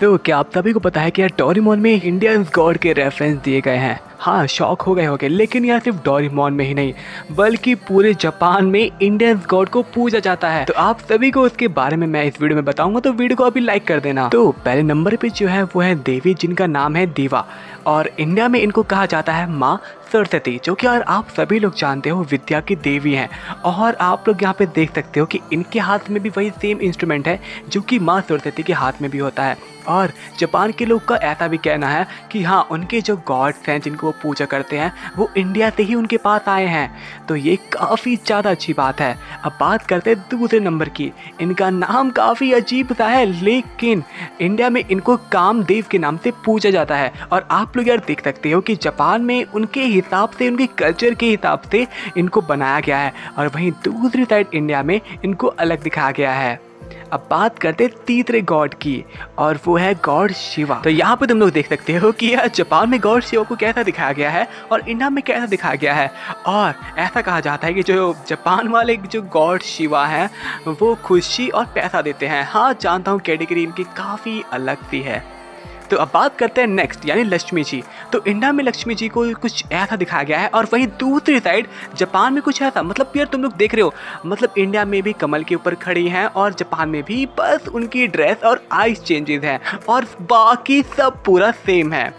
तो क्या आप सभी को पता है कि यार टोरीमोन में इंडियन गॉड के रेफरेंस दिए गए हैं? हाँ शौक हो गए होंगे, लेकिन यह सिर्फ़ डोरेमोन में ही नहीं, बल्कि पूरे जापान में इंडियन गॉड को पूजा जाता है। तो आप सभी को उसके बारे में मैं इस वीडियो में बताऊँगा तो वीडियो को अभी लाइक कर देना। तो पहले नंबर पे जो है, वो है देवी, जिनका नाम है दीवा। और इंडिया में इनको कहा जाता है माँ सरस्वती, जो कि यार आप सभी लोग जानते हो, विद्या की देवी हैं। और आप लोग यहाँ पे देख सकते हो कि इनके हाथ में भी वही सेम इंस्ट्रूमेंट है, जो कि माँ सरस्वती के हाथ में भी होता है। और जापान के लोग का ऐसा भी कहना है कि हाँ उनके जो गॉड्स हैं, जिनको वो पूजा करते हैं, वो इंडिया से ही उनके पास आए हैं। तो ये काफ़ी ज़्यादा अच्छी बात है। अब बात करते हैं दूसरे नंबर की। इनका नाम काफ़ी अजीब सा है, लेकिन इंडिया में इनको कामदेव के नाम से पूजा जाता है। और आप लोग यार देख सकते हो कि जापान में उनके हिसाब से, उनके कल्चर के हिसाब से इनको बनाया गया है। और वहीं दूसरी साइड इंडिया में इनको अलग दिखाया गया है। अब बात करते तीसरे गॉड की, और वो है गॉड शिवा। तो यहाँ पे तुम लोग देख सकते हो कि जापान में गॉड शिवा को कैसा दिखाया गया है, और इंडिया में कैसा दिखाया गया है। और ऐसा कहा जाता है कि जो जापान वाले जो गॉड शिवा हैं, वो खुशी और पैसा देते हैं। हाँ जानता हूँ कैटेगरी इनकी काफ़ी अलग सी है। तो अब बात करते हैं नेक्स्ट यानी लक्ष्मी जी। तो इंडिया में लक्ष्मी जी को कुछ ऐसा दिखाया गया है और वहीं दूसरी साइड जापान में कुछ ऐसा मतलब यार तुम लोग देख रहे हो मतलब इंडिया में भी कमल के ऊपर खड़ी हैं और जापान में भी बस उनकी ड्रेस और आइस चेंजेस हैं और बाकी सब पूरा सेम है।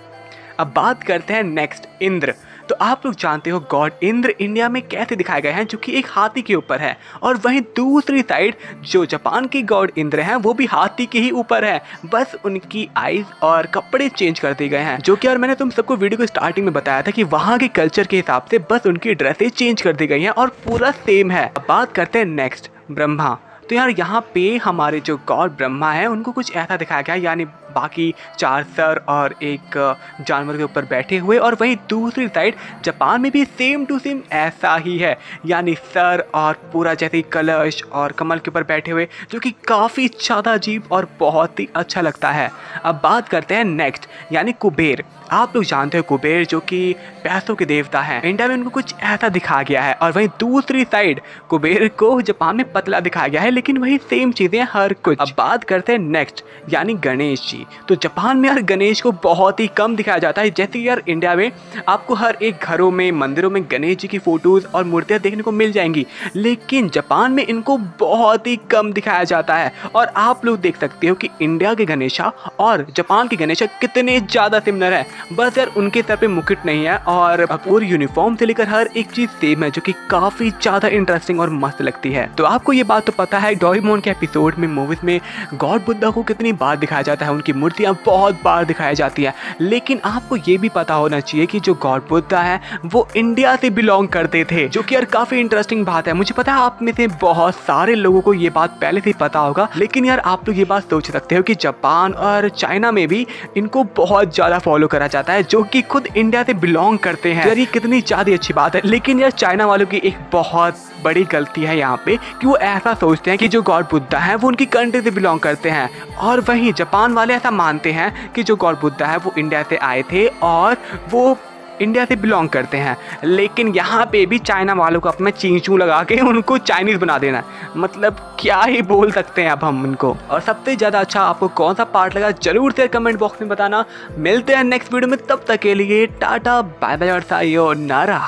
अब बात करते हैं नेक्स्ट इंद्र। तो आप लोग जानते हो गॉड इंद्र इंडिया में कैसे दिखाए गए हैं, जो कि एक हाथी के ऊपर है। और वहीं दूसरी साइड, जो जापान के गॉड इंद्र हैं, वो भी हाथी के ही ऊपर है। बस उनकी आईज और कपड़े चेंज कर दिए गए हैं, जो कि यार मैंने तुम सबको वीडियो को स्टार्टिंग में बताया था कि वहाँ के कल्चर के हिसाब से बस उनकी ड्रेसेज चेंज कर दी गई हैं और पूरा सेम है। अब बात करते हैं नेक्स्ट, ब्रह्मा। तो यार, यहाँ पे हमारे जो गॉड ब्रह्मा है, उनको कुछ ऐसा दिखाया गया यानी बाकी चार सर और एक जानवर के ऊपर बैठे हुए और वहीं दूसरी साइड जापान में भी सेम टू सेम ऐसा ही है। यानी सर और पूरा जैसे कलश और कमल के ऊपर बैठे हुए, जो कि काफ़ी ज़्यादा अजीब और बहुत ही अच्छा लगता है। अब बात करते हैं नेक्स्ट यानी कुबेर। आप लोग जानते हो कुबेर जो कि पैसों के देवता हैं। इंडिया में उनको कुछ ऐसा दिखाया गया है और वहीं दूसरी साइड कुबेर को जापान में पतला दिखाया गया है, लेकिन वही सेम चीज़ें हर कुछ। अब बात करते हैं नेक्स्ट यानी गणेश जी। तो जापान में यार गणेश को बहुत ही कम दिखाया जाता है। जैसे कि यार इंडिया में आपको हर एक घरों में, मंदिरों में गणेश जी की फ़ोटोज़ और मूर्तियाँ देखने को मिल जाएँगी। लेकिन जापान में इनको बहुत ही कम दिखाया जाता है। और आप लोग देख सकते हो कि इंडिया के गणेशा और जापान के गणेशा कितने ज़्यादा सिमिलर है। बस यार उनके सर पे मुकुट नहीं है और पूरी यूनिफॉर्म से लेकर हर एक चीज़ सेम है, जो कि काफ़ी ज़्यादा इंटरेस्टिंग और मस्त लगती है। तो आपको ये बात तो पता है, डॉरीमोन के एपिसोड में मूवीज़ में गॉड बुद्धा को कितनी बार दिखाया जाता है उनकी मूर्तियाँ बहुत बार दिखाई जाती है। लेकिन आपको ये भी पता होना चाहिए कि जो गॉड बुद्धा है, वो इंडिया से बिलोंग करते थे, जो कि यार काफ़ी इंटरेस्टिंग बात है। मुझे पता है आप में से बहुत सारे लोगों को ये बात पहले से पता होगा, लेकिन यार आप लोग ये बात सोच सकते हो कि जापान और चाइना में भी इनको बहुत ज़्यादा फॉलो करा जाता है, जो कि खुद इंडिया से बिलोंग करते हैं। यार ये कितनी ज़्यादा अच्छी बात है। लेकिन यार चाइना वालों की एक बहुत बड़ी गलती है यहाँ पे कि वो ऐसा सोचते हैं कि जो गॉड बुद्धा है, वो उनकी कंट्री से बिलोंग करते हैं। और वहीं जापान वाले ऐसा मानते हैं कि जो गॉड बुद्धा है, वो इंडिया से आए थे और वो इंडिया से बिलोंग करते हैं। लेकिन यहाँ पे भी चाइना वालों को अपना चींचू लगा के उनको चाइनीज़ बना देना मतलब क्या ही बोल सकते हैं अब हम उनको और सबसे ज़्यादा अच्छा आपको कौन सा पार्ट लगा, ज़रूर से कमेंट बॉक्स में बताना। मिलते हैं नेक्स्ट वीडियो में, तब तक के लिए टाटा बाय बाय और साइयो नारा।